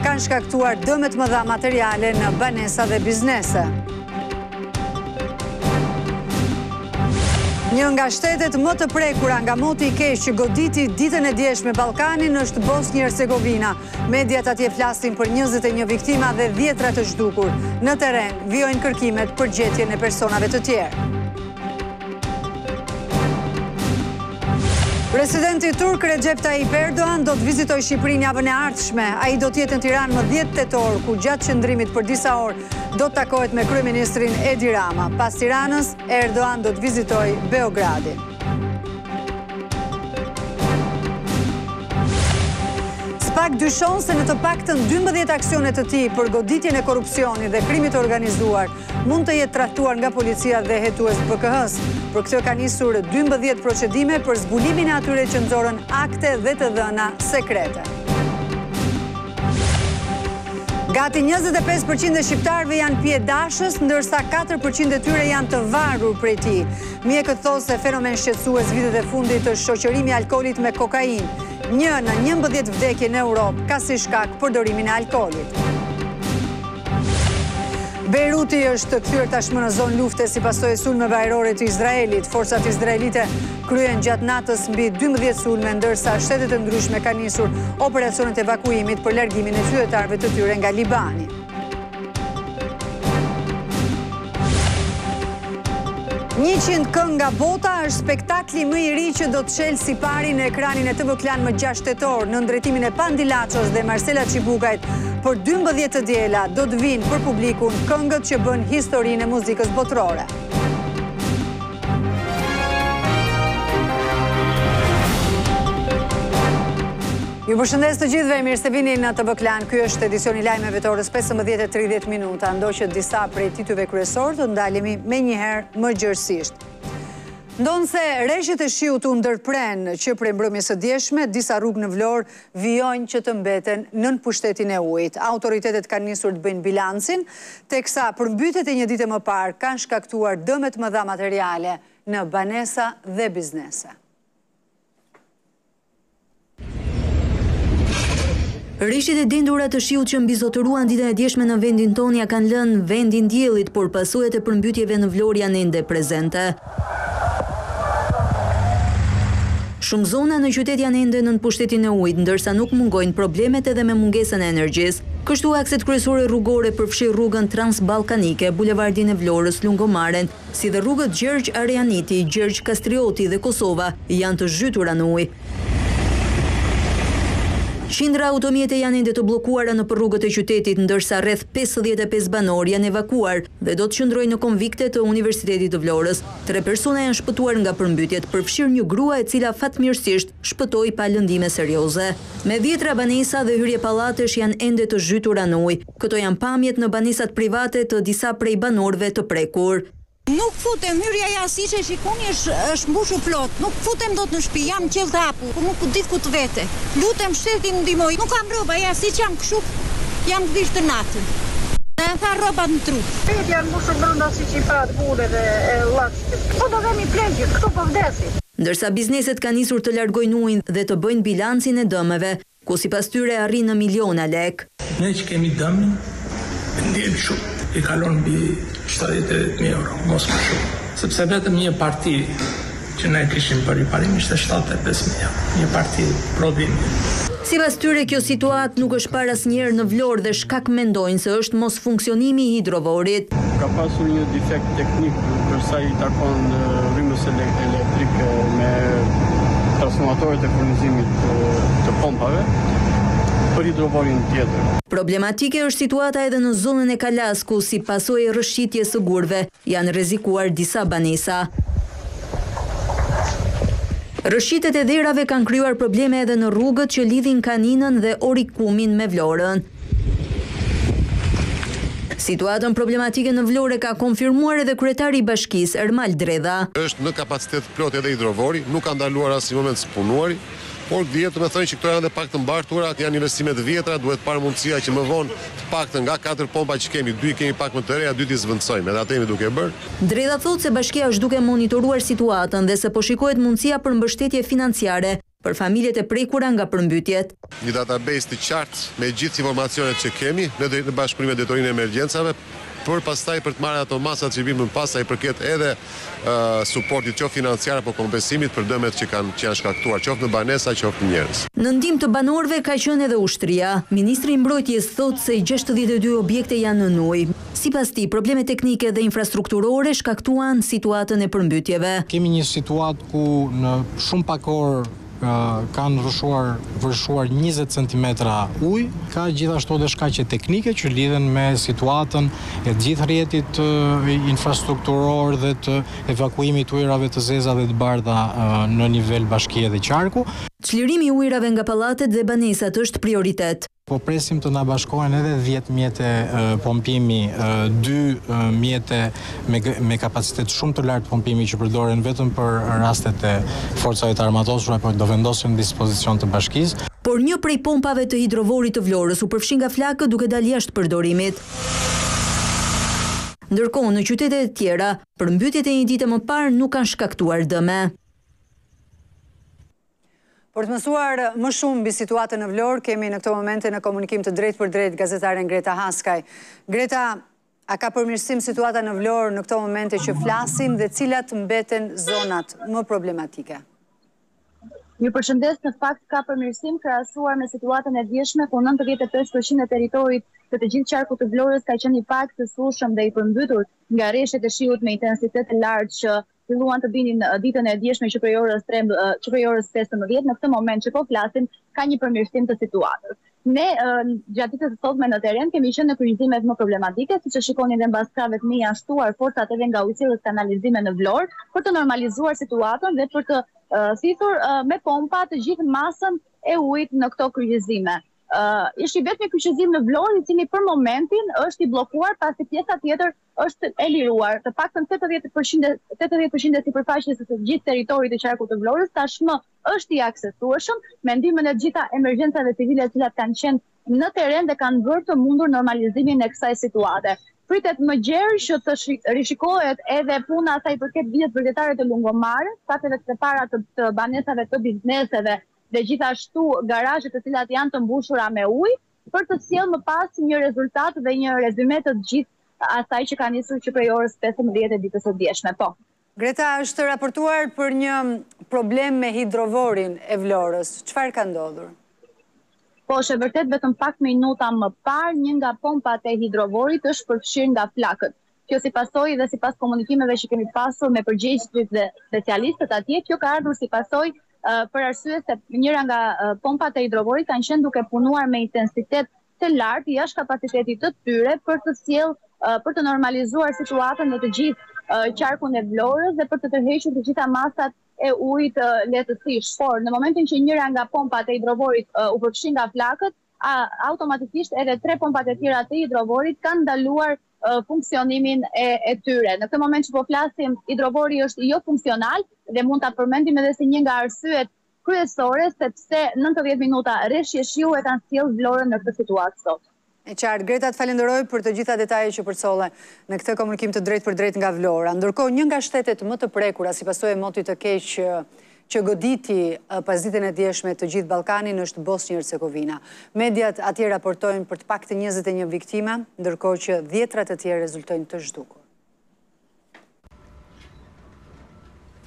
Kanë shkaktuar dëme të mëdha materiale në banesa dhe biznese. Një nga shtetet më të prekura nga moti i keq që goditi ditën e djeshme Ballkanin është Bosnjë Hercegovina. Mediat atje flasin për 21 viktima dhe dhjetëra të zhdukur. Në terren, vijojnë kërkimet për gjetjen e personave të tjerë. Presidenti turk Recep Tayyip Erdogan do të vizitojë Shqipërinë javën e ardhshme. Ai do të jetë në Tiranë më 10 tetor, ku gjatë qëndrimit për disa orë do të takohet me kryeministrin Edi Rama. Pas Tiranës, Erdogan do të vizitojë Beogradin. SPAK dyshon se në të paktën 12 aksione të tij për goditjen e korrupsionit dhe krimit të organizuar, mund të jetë tradhtuar nga policia dhe hetues të BKH-së. Për këtë ka nisur 12 procedime për zbulimin e atyre që nxorën akte dhe të dhëna sekrete. Gati 25% e shqiptarëve janë pijedashës, ndërsa 4% e tyre janë të varur prej tij. Mjekët thonë se fenomen shqetësues vitet e fundit është shoqërimi i alkoolit me kokainë. Një në 11 vdekje në Europë ka si shkak përdorimin e alkoolit. Bejruti është kthyer tashmë në zonë lufte si pasojë e sulmeve ajrore të Izraelit. Forcat izraelite kryen gjatë natës mbi 12 sulme, ndërsa shtete të ndryshme kanë nisur operacionet e evakuimit për largimin e qytetarëve të tyre nga Libani. Njëqind këngë nga bota është spektakli më i ri që do të çelë siparin në ekranin e TV Klan më 6 tetor, nën drejtimin e Pandi Laços dhe Marsela Çibukajt. Për 12 të diela do të vijnë për publikun këngët që bënë historinë e muzikës botërore. Ju përshëndes të gjithëve, mirë se vini në TV Klan. Ky është edicioni i lajmeve të orës 15:30 minuta. Ndoqët disa prej titujve kryesorë të ndalemi menjëherë më gjerësisht. Ndonëse reshjet e shiut u ndërprenë që prej mbrëmjes së djeshme, disa rrugë në Vlorë vijojnë që të mbeten nën pushtetin e ujit. Autoritetet kanë nisur të bëjnë bilancin, teksa përmbytjet e një dite më parë kanë shkaktuar dëme të mëdha materiale në banesa dhe biznese. Reshjet e dendura të shiut që mbizotëruan ditën e djeshme në vendin tonë ia kanë lënë vendin diellit, por pasojat e përmbytjeve në Vlorë janë ende prezente. Shumë zona në qytet janë ende nën pushtetin e ujit, ndërsa nuk mungojnë problemet edhe me mungesën e energjisë. Kështu akset kryesore rrugore përfshirë rrugën transballkanike, bulevardin e Vlorës, lungomaren, si dhe rrugët Gjergj Arianiti, Gjergj Kastrioti dhe Kosova, janë të zhytura në ujë. Qindra automjete janë ende të bllokuara nëpër rrugët e qytetit, ndërsa rreth pesëdhjetë e pesë banorë janë evakuuar dhe do të qëndrojnë në konvikte të Universitetit të Vlorës. Tre persona janë shpëtuar nga përmbytjet, përfshirë një grua e cila fatmirësisht shpëtoi pa lëndime serioze. Me dhjetra banesa dhe hyrje pallatesh janë ende të zhytura në ujë. Këto janë pamjet në banesat private të disa prej banorëve të prekur. Nuk futem, hyrja ja siç e shikoni është është mbushur plot, nuk futem dot në shpi, jam qiell të hapur, ku nuk di ku të vete. Lutem shteti të më ndihmojë, nuk kam rroba, ja siç jam kështu jam gdhirë tërë natën. Na janë tharë rrobat në trup. Shteti janë mbushur brenda siç i patë gune dhe e llaçkit. Ku do vemi pleqit, këtu po vdesim. Ndërsa bizneset kanë nisur të largojnë ujin dhe të bëjnë bilancin e dëmeve, ku sipas tyre arrin në miliona lekë. Ne që kemi dëmin e ndjejmë shumë, i kalon mbi shtatëdhjetë mijë euro, mos më shumë, sepse vetëm një parti që ne kishim për riparim ishte shtatëdhjetë e pesë mijë, një parti prodhimi. Sipas tyre kjo situatë nuk është parë asnjëherë në Vlorë dhe shkak mendojnë se është mosfunksionimi i hidrovorit. Ka pasur një defekt teknik përsa i takon rrymës elektrike me transformatorët e furnizimit të pompave për hidrovorin tjetër. Problematike është situata edhe në zonën e Kalasë, ku si pasojë e rrëshqitjes së gurëve, janë rrezikuar disa banesa. Rrëshqitjet e dherave kanë krijuar probleme edhe në rrugët që lidhin Kaninën dhe Orikumin me Vlorën. Situatën problematike në Vlorë e ka konfirmuar edhe kryetari i bashkisë, Ermal Dredha. Është në kapacitet të plotë edhe hidrovori, nuk ka ndaluar asnjë moment së punuari, por dihet me thënë që këto janë dhe pak të mbartura, janë investime të vjetra, duhet parë mundësia që më vonë të paktën nga katër pompa që kemi, dy i kemi pak më të reja, dy t'i zvendësojmë, edhe atë jemi duke bërë. Dredha thotë se bashkia është duke monitoruar situatën dhe se po shikohet mundësia për mbështetje financiare. për familjet e prekura nga përmbytjet. Një database të qartë me gjithë informacionet që kemi, në drejt në bashkëpunim me Drejtorinë e Emergjencave, për pastaj për të marrë ato masat që vijnë më pas sa i përket edhe suportit qoftë financiar apo kompensimit për dëmet që kanë që janë shkaktuar, qoftë në banesa, qoftë në njerëz. Në ndihmë të banorëve ka qenë edhe ushtria. Ministri i Mbrojtjes thotë se gjashtëdhjetë e dy objekte janë nën ujë. Sipas tij, probleme teknike dhe infrastrukturore shkaktuan situatën e përmbytjeve. Kemi një situatë ku në shumë pak orë kanë rrëshuar, vërshuar njëzet centimetra ujë. Ka gjithashtu edhe shkaqe teknike që lidhen me situatën e të gjithë rrjetit infrastrukturor dhe të evakuimit të ujërave të zeza dhe të bardha në nivel bashkie dhe qarku. Çlirimi i ujërave nga pallatet dhe banesat është prioritet. Po presim të na bashkohen edhe dhjetë mjete pompimi, dy mjete me, me kapacitet shumë të lartë pompimi që përdoren vetëm për rastet e forcave të armatosura, por do vendosen në dispozicion të bashkisë. Por një prej pompave të hidrovorit të Vlorës u përfshi nga flakët duke dalë jashtë përdorimit. Ndërkohë, në qytetet e tjera, përmbytjet e një dite më parë nuk kanë shkaktuar dëme. Për të mësuar më shumë mbi situatën në Vlorë, kemi në këto momente në komunikim të drejtpërdrejtë gazetaren Greta Haskaj. Greta, a ka përmirësim situata në Vlorë në këto momente që flasim dhe cilat mbeten zonat më problematike? Ju përshëndes në fakt ka përmirësim krahasuar me situatën e djeshme, ku 95% e territorit të të gjithë qarkut të Vlorës ka qenë i paaksesueshëm dhe i përmbytur nga reshjet e shiut me intensitet të lartë që filluan të binin ditën e djeshme që prej orës tre që prej orës pesëmbëdhjetë në këtë moment që po flasim ka një përmirësim të situatës. Ne gjatë ditës së sotme në terren kemi qenë në kryqëzimet më problematike, siç e shikoni edhe mbas krahëve të mi janë shtuar forcat edhe nga Ujësjellës-Kanalizime në Vlorë për të normalizuar situatën dhe për të thithur me pompa të gjithë masën e ujit në këto kryqëzime. Është i vetmi kryqëzim në Vlorë i cili për momentin është i bllokuar pasi pjesa tjetër është e liruar, të paktën tetëdhjetë për qind e tetëdhjetë për qind e sipërfaqes së të gjithë territorit të qarkut të Vlorës tashmë është i aksesueshëm, me ndihmën e të gjitha emergjencave civile të cilat kanë qenë në terren dhe kanë bërë të mundur normalizimin e kësaj situate. Pritet më gjerë që të rishikohet edhe puna sa i përket vijës bregdetare të Lungomares, kateve të para të banesave të bizneseve dhe gjithashtu garazhet të cilat janë të mbushura me ujë. për të sjellë më pas një rezultat dhe një rezyme të të gjithë asaj që ka nisur që prej orës pesëmbëdhjetë e ditës së djeshme. Po. Greta, është raportuar për një problem me hidrovorin e Vlorës. Çfarë ka ndodhur? Po, është e vërtetë, vetëm pak minuta më parë, një nga pompat e hidrovorit është përfshirë nga flakët. Kjo si pasojë dhe sipas komunikimeve që kemi pasur me përgjegjësit dhe specialistët atje, kjo ka ardhur si pasojë për arsye se njëra nga pompat e hidrovorit kanë qenë duke punuar me intensitet të lartë jashtë kapacitetit të tyre për të sjellë për të normalizuar situatën në të gjithë qarkun e Vlorës dhe për të tërhequr të gjitha masat e ujit lehtësisht. Por në momentin që njëra nga pompat e hidrovorit u përfshi nga flakët, automatikisht edhe tre pompat e tjera të hidrovorit kanë ndaluar funksionimin e tyre. Në këtë moment që po flasim, hidrovori është jofunksional dhe mund ta përmendim edhe si një nga arsyet kryesore se pse nëntëdhjetë minuta reshje shiu e kanë sjellë Vlorën në këtë situatë sot. E qartë. Greta, të falenderoj për të gjitha detajet që përcolle në këtë komunikim të drejtpërdrejtë nga Vlora. Ndërkohë, një nga shtetet më të prekura si pasojë e motit të keq që goditi pasditën e djeshme të gjithë Ballkanin është Bosnjë-Hercegovina. Mediat atje raportojnë për të paktën njëzet e një viktima, ndërkohë që dhjetra të tjerë rezultojnë të zhdukur.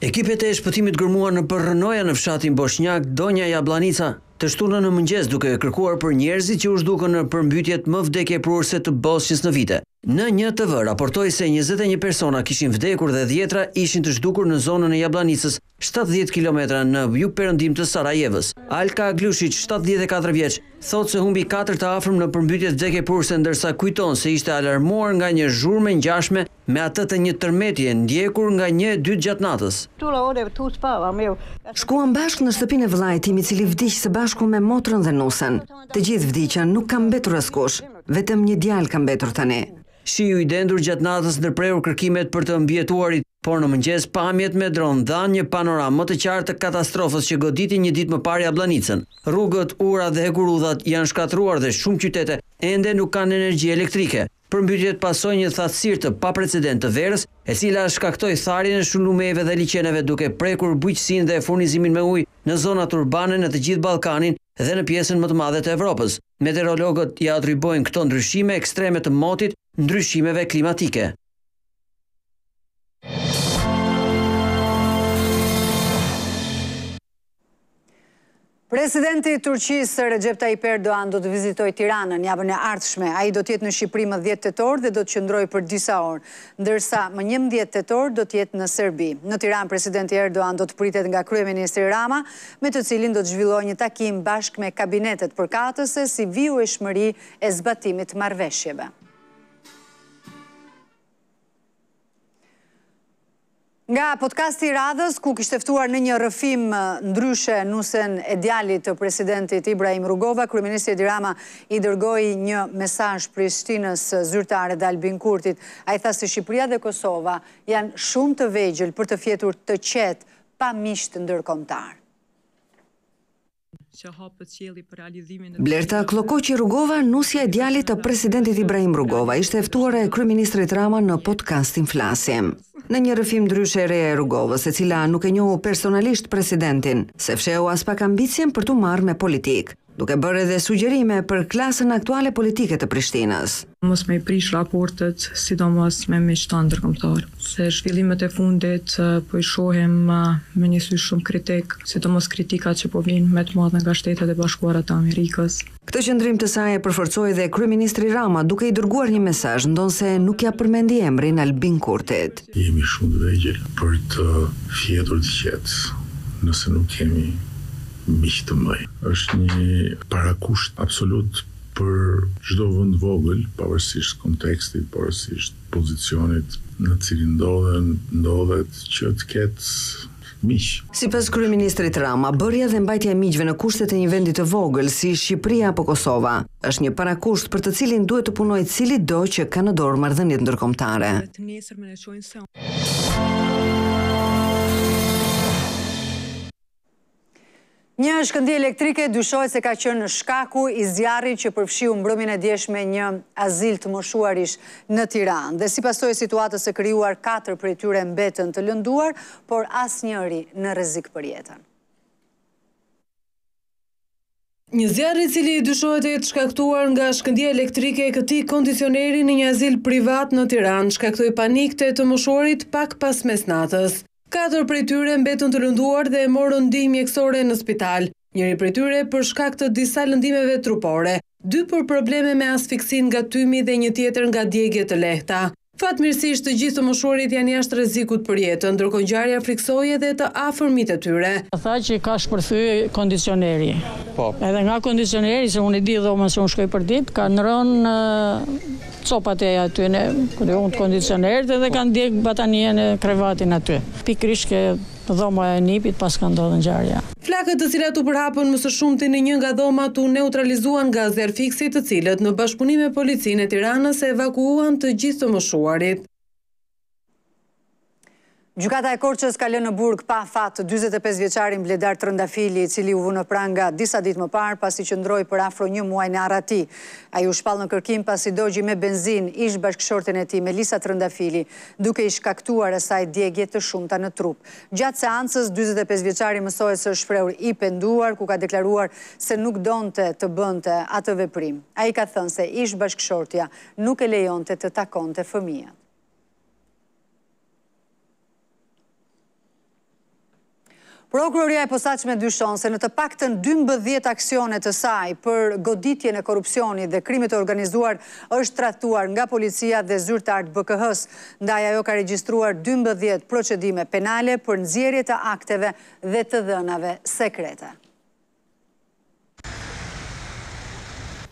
Ekipet e shpëtimit gërmuan nëpër rrënoja në fshatin boshnjak, Donja Jablanica, të shtunën në mëngjes duke kërkuar për njerëzit që u zhdukën në përmbytjet më vdekjeprurëse të Bosnjës në vite. N një TV raportoi se njëzet e një persona kishin vdekur dhe dhjetra ishin të zhdukur në zonën e Jabllanicës, shtatëdhjetë kilometra në jugperëndim të Sarajevës. Alka Glushiq, shtatëdhjetë e katër vjeç, thotë se humbi katër të afërm në përmbytjet vdekjeprurëse ndërsa kujton se ishte alarmuar nga një zhurmë e ngjashme me atë të një tërmeti e ndjekur nga një e dytë gjatë natës. Shkuam bashkë në shtëpinë e vëllait tim i cili vdiq së bashku me motrën dhe nusen. Të gjithë vdiqën, nuk ka mbetur askush. Vetëm një djalë ka mbetur tani. Shiu i dendur gjatë natës ndërpreu kërkimet për të mbijetuarit, por në mëngjes pamjet me dron dhanë një panoramë më të qartë të katastrofës që goditi një ditë më parë Jabllanicën. Rrugët, urat dhe hekurudhat janë shkatërruar dhe shumë qytete ende nuk kanë energji elektrike. Përmbytjet pasojnë një thatësirë të paprecedentë të verës, e cila shkaktoi tharjen e shumë lumejve dhe liqeneve duke prekur bujqësinë dhe furnizimin me ujë në zonat urbane në të gjithë Ballkanin dhe në pjesën më të madhe të Evropës. Meteorologët ia atribuojnë këto ndryshime ekstreme të motit ndryshimeve klimatike. Presidenti i Turqisë, Recep Tayyip Erdogan, do të vizitojë Tiranën javën e ardhshme. Ai do të jetë në Shqipëri më dhjetë tetor dhe do të qëndrojë për disa orë. ndërsa më njëmbëdhjetë tetor do të jetë në Serbi. Në Tiranë presidenti Erdogan do të pritet nga kryeministri Rama, me të cilin do të zhvillojë një takim bashkë me kabinetet përkatëse si vijueshmëri e zbatimit të marrëveshjeve. Nga podcasti i radhës, ku kishte ftuar në një rrëfim ndryshe nusen e djalit të presidentit Ibrahim Rugova, kryeministri Edi Rama i dërgoi një mesazh Prishtinës zyrtare dhe Albin Kurtit. Ai tha se Shqipëria dhe Kosova janë shumë të vegjël për të fjetur të qetë pa miqtë ndërkombëtarë. që hapet qielli për realizimin e Blerta Kllokoqi Rugova, nusja e djalit të presidentit Ibrahim Rugova, ishte e ftuara e kryeministrit Rama në podcastin Flasim. Në një rrëfim ndryshe e reja e Rugovës, e cila nuk e njohu personalisht presidentin, s'e fshehu aspak ambicien për t'u marrë me politikë, duke bërë edhe sugjerime për klasën aktuale politike të Prishtinës. mos me i prish raportet sidomos me miqtë tanë ndërkombëtarë, se zhvillimet e fundit po i shohim me një sy shumë kritik, sidomos kritikat që po vijnë me të madhe nga Shtetet e Bashkuara të Amerikës. Këtë qëndrim të saj e përforcoi dhe kryeministri Rama duke i dërguar një mesazh, ndonëse nuk ia përmendi emrin Albin Kurtit. Jemi shumë të vegjël për të fjetur të qetë nëse nuk kemi miq të mëdhenj. Është një parakusht absolut Për çdo vend vogël, pavarësisht kontekstit, pavarësisht pozicionit në të cilin ndodhen, ndodhet, që të ketë miq. Sipas kryeministrit Rama, bërja dhe mbajtja e miqve në kushtet e një vendi të vogël, si Shqipëria apo Kosova, është një parakusht për të cilin duhet të punojë cilido që ka në dorë marrëdhëniet ndërkombëtare. Një shkëndijë elektrike dyshohet se ka qenë shkaku i zjarrit që përfshiu mbrëmjen e djeshme një azil të moshuarish në Tiranë dhe si pasojë e situatës së krijuar katër prej tyre mbetën të lënduar, por asnjëri në rrezik për jetën. Një zjarr i cili dyshohet të jetë shkaktuar nga shkëndija elektrike e këtij kondicioneri në një azil privat në Tiranë shkaktoi panik te të moshuarit pak pas mesnatës. Katër prej tyre mbetën të lënduar dhe morën ndihmë mjekësore në spital, njëri prej tyre për shkak të disa lëndimeve trupore, dy për probleme me asfiksinë nga tymi dhe një tjetër nga djegie të lehta. Fatmirësisht, të gjithë të moshuarit janë jashtë rrezikut për jetën, ndërkohë ngjarja frikësoi edhe të afërmit e tyre. Tha që ka shpërthy kondicioneri. Edhe nga kondicioneri, se unë e di dhomën se unë shkoj përditë, kanë ron copat e atyne, ku diun, të kondicionerit edhe kanë djegë batanijen e krevatin aty. Pikërisht ke dhoma e nipit paska ndodh ngjarja. Flakët të cilat u përhapën më së shumti në një nga dhomat u neutralizuan nga zjarrfikësit të cilët në bashkëpunim me policinë e Tiranës evakuuan të gjithë të moshuarit. Gjykata e Korçës ka lënë në burg pa afat dyzet e pesë vjeçarin Bledar Trëndafili, i cili u vu në pranga disa ditë më parë pasi qëndroi për afro një muaj në arrati. Ai u shpall në kërkim pasi dogji me benzinë ish-bashkëshorten e tij, Melisa Trëndafili, duke i shkaktuar asaj djegie të shumta në trup. Gjatë seancës, dyzet e pesë vjeçari mësohet se është shprehur i penduar, ku ka deklaruar se nuk donte të bënte atë veprim. Ai ka thënë se ish-bashkëshortja nuk e lejonte të takonte fëmijët. Prokuroria e Posaçme dyshon se në të paktën 12 aksione të saj për goditjen e korrupsionit dhe krimit të organizuar është tradhtuar nga policia dhe zyrtarë të BKH-së. Ndaj ajo ka regjistruar dymbëdhjetë procedime penale për nxjerrje të akteve dhe të dhënave sekrete.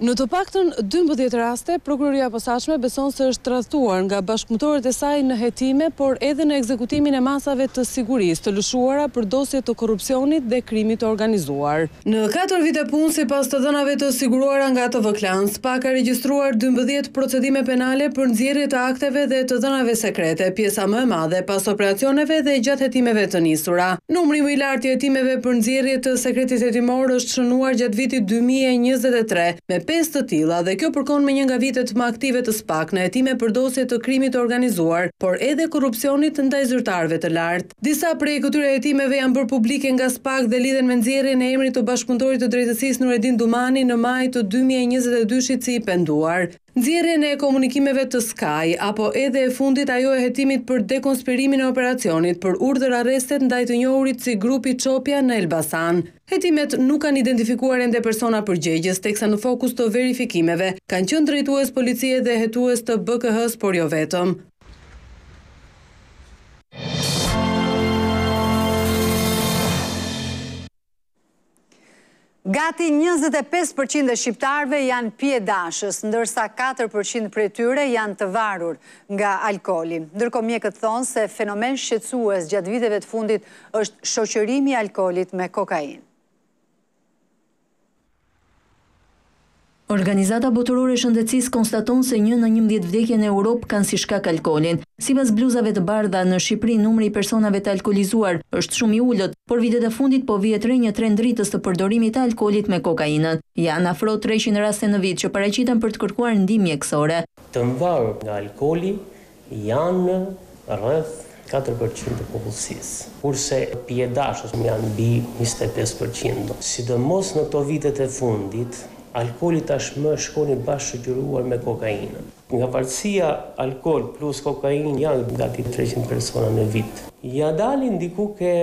Në të paktën dymbëdhjetë raste, Prokuroria e Posaçme beson se është tradhtuar nga bashkëpunëtorët e saj në hetime, por edhe në ekzekutimin e masave të sigurisë të lëshuara për dosje të korrupsionit dhe krimit të organizuar. Në katër vite punë, sipas të dhënave të siguruara nga TV Klan, spak ka regjistruar dymbëdhjetë procedime penale për nxjerrje të akteve dhe të dhënave sekrete, pjesa më e madhe pas operacioneve dhe gjatë hetimeve të nisura. Numri më i lartë. lartë i hetimeve për nxjerrje të sekretit hetimor është shënuar gjatë vitit dy mijë e njëzet e tre, me pesë të tilla dhe kjo përkon me një nga vitet më aktive të spak në hetime për dosje të krimit të organizuar, por edhe korrupsionit ndaj zyrtarëve të lartë. Disa prej këtyre hetimeve janë bërë publike nga spak dhe lidhen me nxjerrjen e emrit të bashkëpunëtorit të drejtësisë Nuredin Dumani në maj të dy mijë e njëzet e dy-shit si i penduar. Nxjerrjen e komunikimeve të Sky, apo edhe e fundit ajo e hetimit për dekonspirimin e operacionit për urdhër-arrestet ndaj të njohurit si grupi Çopja në Elbasan. Hetimet nuk kanë identifikuar ende persona përgjegjës, teksa në fokus të verifikimeve kanë qenë drejtues policie dhe hetues të BKH-së, por jo vetëm. Gati njëzet e pesë për qind e shqiptarëve janë pijedashës, ndërsa katër për qind prej tyre janë të varur nga alkooli. Ndërkohë mjekët thonë se fenomen shqetësues gjatë viteve të fundit është shoqërimi i alkoolit me kokainë. Organizata Botërore e Shëndetësisë konstaton se një në njëmbëdhjetë vdekje në Europë kanë si shkak alkoolin. Sipas Bluzave të Bardha, në Shqipëri numri i personave të alkoolizuar është shumë i ulët, por vitet e fundit po vihet re një trend rritës të përdorimit të alkoolit me kokainën. Janë afro treqind raste në vit që paraqiten për të kërkuar ndihmë mjekësore. Të varur nga alkooli, janë rreth katër për qind të popullsisë, kurse pijedashët janë mbi njëzet e pesë për qind. Sidomos në këto vitet e fundit, alkooli tashmë shkon i bashkëshoqëruar me kokainën. Nga varësia, alkool plus kokainë janë gati treqind persona në vit. Ia dalin diku ke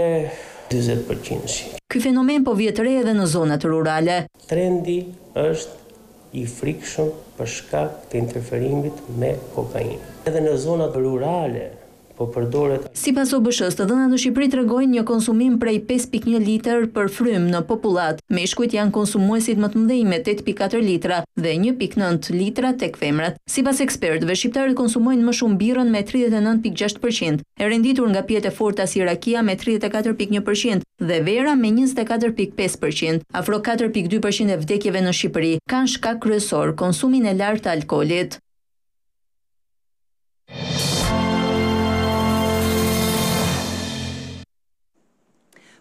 dyzet për qind. Ky fenomen po vihet re edhe në zonat rurale. Trendi është i frikshëm për shkak të interferimit me kokainë. Edhe në zonat rurale po përdoret. Sipas OBSH-së, të dhënat në Shqipëri tregojnë një konsumim prej pesë pikë një litër për frymë në popullatë. Meshkujt janë konsumuesit më të mëdhenj me tetë pikë katër litra dhe një pikë nëntë litra tek femrat. Sipas ekspertëve, shqiptarët konsumojnë më shumë birrën me tridhjetë e nëntë pikë gjashtë përqind, e renditur nga pijet e forta si rakia me tridhjetë e katër pikë një përqind, dhe vera me njëzet e katër pikë pesë për qind. Afro katër pikë dy për qind e vdekjeve në Shqipëri kanë shkak kryesor konsumin e lartë të alkoolit.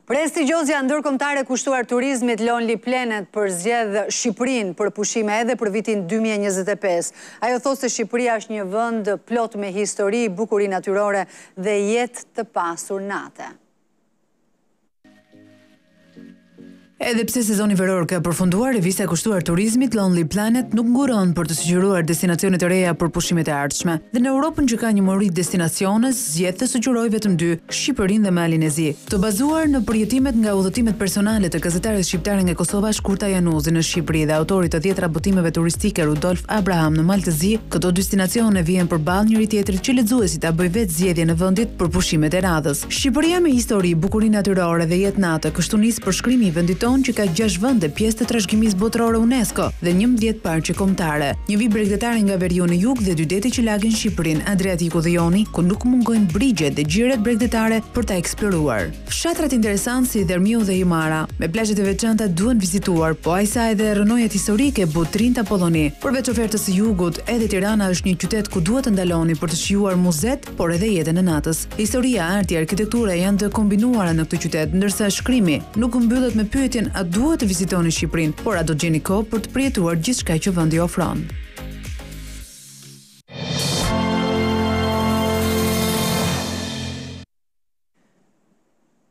Prestigjiozja ndërkombëtare e kushtuar turizmit Lonely Planet përzgjedh Shqipërinë për pushime edhe për vitin dy mijë e njëzet e pesë. Ajo thotë se Shqipëria është një vend plot me histori, bukuri natyrore dhe jetë të pasur nate. Edhe pse sezoni veror ka përfunduar, revista e kushtuar turizmit Lonely Planet nuk nguron për të sugjeruar destinacione të reja për pushimet e ardhshme. Dhe në Europën që ka një mori destinacionesh, zgjedh të sugjerojë vetëm dy, Shqipërinë dhe Malin e Zi. Të bazuar në përjetimet nga udhëtimet personale të gazetares shqiptare nga Kosova Shkurta Januzi në Shqipëri dhe autorit të dhjetëra botimeve turistike Rudolf Abraham në Mal të Zi, këto destinacione vihen përballë njëri-tjetrit që lexuesi ta bëjë vetë zgjedhjen e vendit për pushimet e radhës. Shqipëria me histori, bukuri natyrore dhe jetë nate, kështu nis përshkrimi i vendit tonë që ka gjashtë vende pjesë të trashëgimisë botërore UNESCO dhe njëmbëdhjetë parqe kombëtare. Një vijë bregdetare nga veriu në jug dhe dy dete që lagin Shqipërinë, Adriatiku dhe Joni, ku nuk mungojnë brigjet dhe gjiret bregdetare për ta eksploruar. Fshatrat interesantë si Dhërmiu dhe Himara, me plazhet e veçanta duhen vizituar, po aq sa edhe rrënojat historike Butrint, Apolloni. Përveç ofertës së jugut, edhe Tirana është një qytet ku duhet të ndaloni për të shijuar muzet, por edhe jetën e natës. Historia, arti, arkitektura janë të kombinuara në këtë qytet, ndërsa shkrimi nuk mbyllet me pyetjen a duhet të vizitoni Shqipërinë, por a do të gjeni kohë për të përjetuar gjithçka që vendi ofron.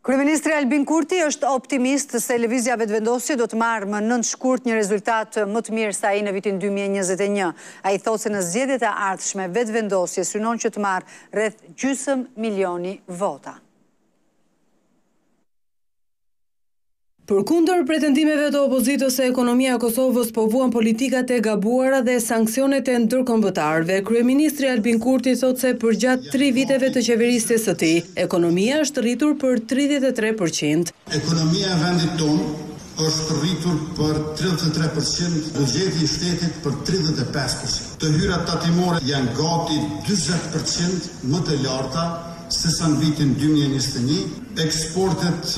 Kryeministri Albin Kurti është optimist se Lëvizja Vetëvendosje do të marrë më nëntë shkurt një rezultat më të mirë se ai në vitin dy mijë e njëzet e një. Ai thotë se në zgjedhjet e ardhshme Vetëvendosje synon që të marrë rreth gjysëm milioni vota. Përkundër pretendimeve të opozitës se ekonomia e Kosovës po vuan politikat e gabuara dhe sanksionet e ndërkombëtarëve, kryeministri Albin Kurti thotë se përgjatë tri viteve të qeverisjes së tij, ekonomia është rritur për tridhjetë e tre për qind. Ekonomia e vendit tonë është rritur për tridhjetë e tre për qind, buxheti i shtetit për tridhjetë e pesë për qind. Të hyrat tatimore janë gati dyzet për qind më të larta sesa në vitin dy mijë e njëzet e një, eksportet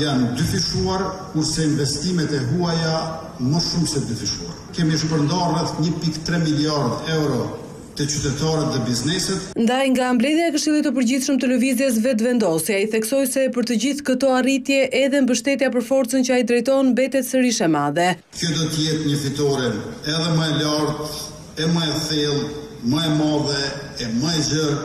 janë dyfishuar, kurse investimet e huaja më shumë se dyfishuar. Kemi shpërndarë rreth një pikë tre miliardë euro te qytetarët dhe bizneset. Ndaj, nga mbledhja e Këshillit të Përgjithshëm të Lëvizjes Vetëvendosje, ai theksoi se për të gjithë këto arritje edhe mbështetja për forcën që ai drejton mbetet sërish e madhe. Kjo do të jetë një fitore edhe më e lartë e më e thellë, më e madhe e më e gjerë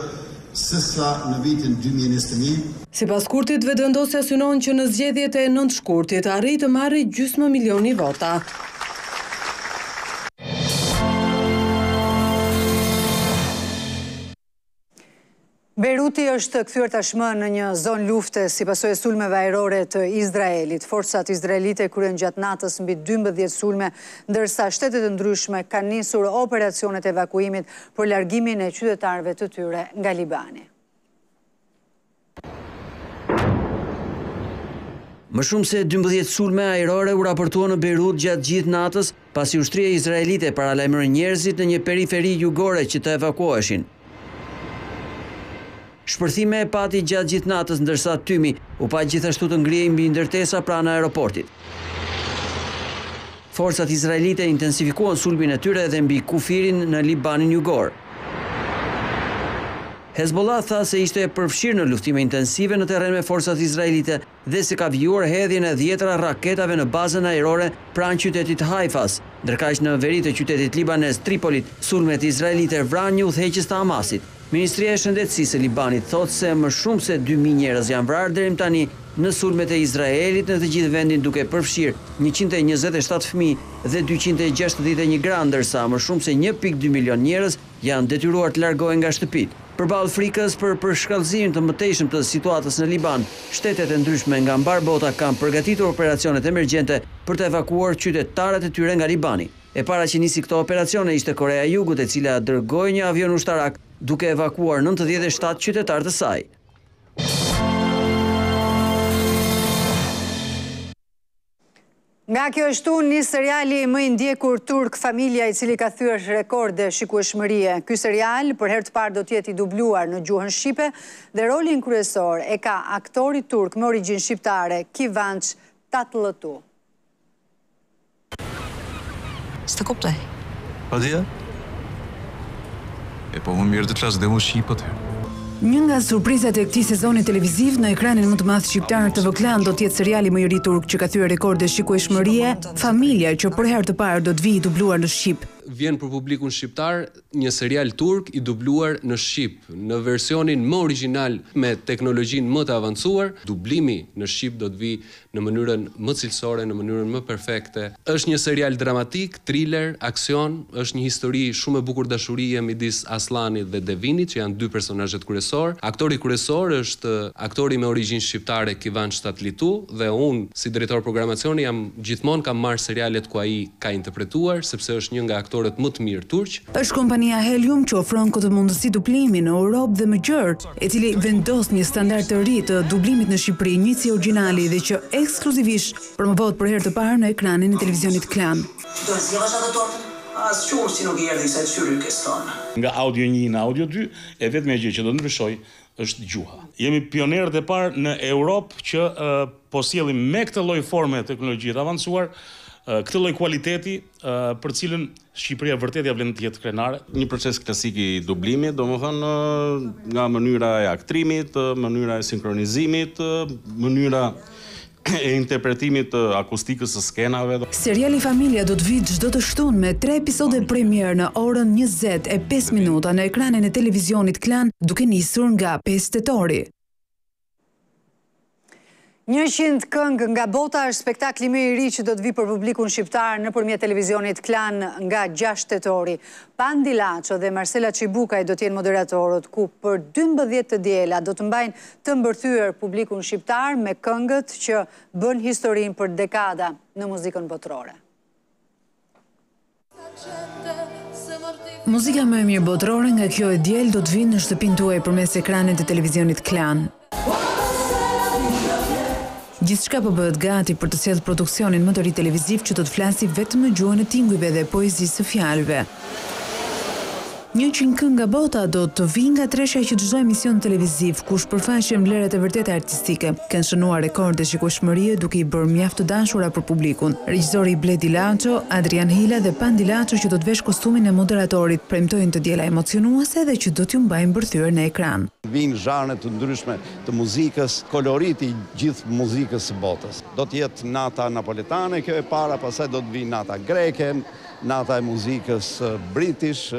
sesa në vitin dy mijë e njëzet e një. Sipas Kurtit, Vetëvendosja synon që në zgjedhjet e nëntë shkurtit të arrijë të marri gjysmë milioni vota. Bejruti është kthyer tashmë në një zonë lufte si pasojë e sulmeve ajrore të Izraelit. Forcat izraelite kryen gjatë natës mbi dymbëdhjetë sulme, ndërsa shtete të ndryshme kanë nisur operacionet e evakuimit për largimin e qytetarëve të tyre nga Libani. Më shumë se dymbëdhjetë sulme ajrore u raportuan në Bejrut gjatë gjithë natës, pasi ushtria izraelite paralajmëroi njerëzit në një periferi jugore që të evakuoheshin. Shpërthime pati gjatë gjithë natës ndërsa tymi u pa gjithashtu të ngrihej mbi ndërtesa pranë aeroportit. Forcat izraelite intensifikuan sulmin e tyre edhe mbi kufirin në Libanin jugor. Hezbollah tha se ishte e përfshirë në luftime intensive në terren me forcat izraelite dhe se ka vijuar hedhjen e dhjetëra raketave në bazën ajrore pranë qytetit të Haifas, ndërkaq në veri të qytetit libanez Tripolit, sulmet izraelite vranë një udhëheqës të Hamasit. Ministria e Shëndetësisë së Libanit thotë se më shumë se dy mijë njerëz janë vrarë deri më tani në sulmet e Izraelit në të gjithë vendin duke përfshirë njëqind e njëzet e shtatë fëmijë dhe dyqind e gjashtëdhjetë e një gra ndërsa më shumë se një pikë dy milionë njerëz janë detyruar të largohen nga shtëpitë. Përballë frikës për përshkallëzim të mëtejshëm të situatës në Liban, shtetet e ndryshme nga mbarë bota kanë përgatitur operacionet emergjente për të evakuuar qytetarët e tyre nga Libani. E para që nisi këto operacione ishte Koreja e Jugut, e cila dërgoi një avion ushtarak duke evakuuar nëntëdhjetë e shtatë qytetarë të saj. Nga kjo e shtunë nis seriali më i ndjekur turk Familja i cili ka thyer rekorde shikueshmërie. Ky serial për herë të parë do të jetë i dubluar në gjuhën shqipe dhe rolin kryesor e ka aktori turk me origjinë shqiptare Kivanç Tatllëtu. S'të kuptoj. Po ti? E po më mirë të flas dhe unë shqip atëherë. Një nga surprizat e këtij sezoni televiziv në ekranin më të madh shqiptar TV Klan do të jetë seriali më i ri turk që ka thyer rekorde shikueshmërie, Familja, që për herë të parë do të vijë i dubluar në shqip. Vjen për publikun shqiptar një serial turk i dubluar në shqip, në versionin më origjinal me teknologjinë më të avancuar. Dublimi në shqip do të vijë në mënyrën më cilësore, në mënyrën më perfekte. Është një serial dramatik, triler, aksion, është një histori shumë e bukur dashurie midis Aslanit dhe Devinit, që janë dy personazhet kryesorë. Aktori kryesor është aktori me origjinë shqiptare Kivanç Tatlitug dhe unë si drejtor programacioni jam gjithmonë kam marrë serialet ku ai ka interpretuar, sepse është një nga aktorët më të mirë turq. Është kompania Helium që ofron këtë mundësi dublimi në Europë dhe më gjerë. i cili vendos një standard të ri të dublimit në Shqipëri njëjtë si origjinali dhe që ekskluzivisht promovohet për herë të parë në ekranin e televizionit Klan. Ti do e zgjidhësh atë tortën? As qumështi nuk i erdhi kësaj çyrykes tonë. Nga Audio një në Audio dy, e vetmja gjë që do të ndryshojë është gjuha. Jemi pionierët e parë në Europë që po sjellim me këtë lloj forme teknologjie të avancuar, këtë lloj kualiteti për të cilën Shqipëria vërtet ia vlen të jetë krenare. Një proces klasik i dublimit, domethënë nga mënyra e aktrimit, mënyra e sinkronizimit, mënyra e interpretimit të akustikës së skenave. Seriali Familja do të vijë çdo të shtunë me tre episode premierë në orën njëzet e pesë minuta në ekranin e televizionit Klan duke nisur nga pesë tetori. Njëqind këngë nga bota është spektakli më i ri që do të vijë për publikun shqiptar nëpërmjet televizionit Klan nga gjashtë tetori. Pandi Laço dhe Marsela Çibukaj do të jenë moderatorët, ku për dymbëdhjetë të diela do të mbajnë të mbërthyer publikun shqiptar me këngët që bënë historinë për dekada në muzikën botërore. Muzika më e mirë botërore nga kjo e diel do të vijë në shtëpinë tuaj përmes ekranit të televizionit Klan. Gjithçka po bëhet gati për të sjellë produksionin më të ri televiziv që do të flasi vetëm në gjuhën e tingujve dhe poezisë së fjalëve. Njëqind këngë nga bota do të vijë nga treshja që në çdo emision televiziv, ku shpërfaqen vlerat e vërteta artistike, kanë shënuar rekorde shikueshmërie duke i bërë mjaft të dashura për publikun. Regjizori Bledi Laço, Adrian Hila dhe Pandi Laço që do të veshë kostumin e moderatorit, premtojnë të diela emocionuese dhe që do t'ju mbajnë mbërthyer në ekran. Vijnë zhanre të ndryshme të muzikës, koloriti i gjithë muzikës së botës. Do të jetë nata napoletane kjo e para, pastaj do të vijë nata greke, Nata e muzikës british,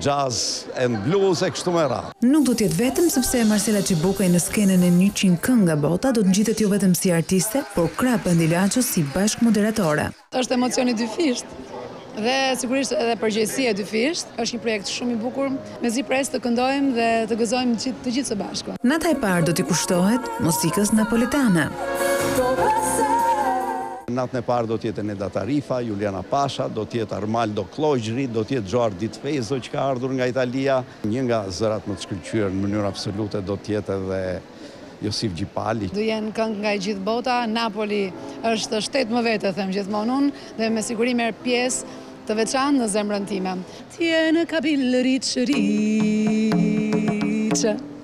jazz and blues e kështu me radhë. Nuk do të jetë vetëm sepse Marsela Çibukaj në skenën e njëqind këngë nga bota do të ngjitet jo vetëm si artiste, por krah Pandi Laços si bashkëmoderatore. Është emocion i dyfishtë dhe sigurisht edhe përgjegjësi e dyfishtë. Është një projekt shumë i bukur. Mezi pres të këndojmë dhe të gëzojmë të gjithë së bashku. Nata e parë do t'i kushtohet muzikës napoletane. Në natën e parë do të jetë Eneda Tarifa, Juliana Pasha, do të jetë Armaldo Kllogjeri, do të jetë Xhon Ardit Fejzo që ka ardhur nga Italia. Një nga zërat më të shkëlqyer në mënyrë absolute do të jetë edhe Josif Gjipali. Do jenë këngë nga e gjithë bota. Napoli është shtet më vete, them gjithmonë unë, dhe me siguri merr pjesë të veçantë në zemrën time. Ti tieni 'e capille ricce ricce.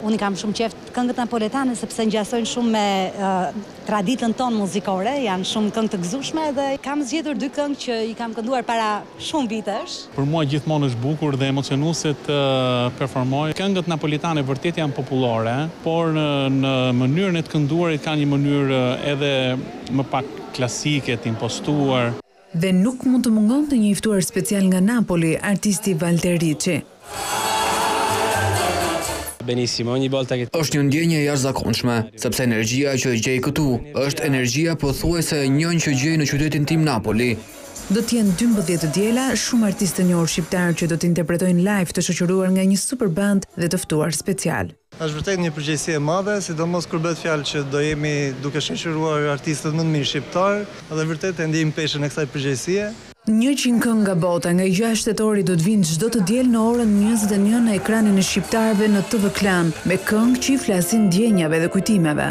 Unë i kam shumë qejf këngët napoletane sepse ngjasojnë shumë me traditën tonë muzikore, janë shumë këngë të gëzueshme dhe kam zgjedhur dy këngë që i kam kënduar para shumë vitesh. Për mua gjithmonë është bukur dhe emocionuese të performoj. Këngët napolitane vërtet janë popullore, por në mënyrën e të kënduarit kanë një mënyrë edhe më pak klasike, të impostuar. Dhe nuk mund të mungonte një i ftuar special nga Napoli, artisti Valter Ricci. Është një ndjenjë e jashtëzakonshme, sepse energjia që gjej këtu, është energjia pothuajse e njëjtë që gjej në qytetin tim Napoli. Do të jenë dymbëdhjetë të diela, shumë artistë të njohur shqiptarë që do të interpretojnë live të shoqëruar nga një super band dhe të ftuar special. Është vërtet një përgjegjësi e madhe, sidomos kur bëhet fjalë që do jemi duke shoqëruar artistët më të mirë shqiptarë dhe vërtet e ndiejmë peshën e kësaj përgjegjësie. Njëqind këngë nga bota nga gjashtë tetori do të vijnë çdo të diel në orën njëzet e një në ekranin e shqiptarëve në TV Klan, me këngë që i flasin ndjenjave dhe kujtimeve.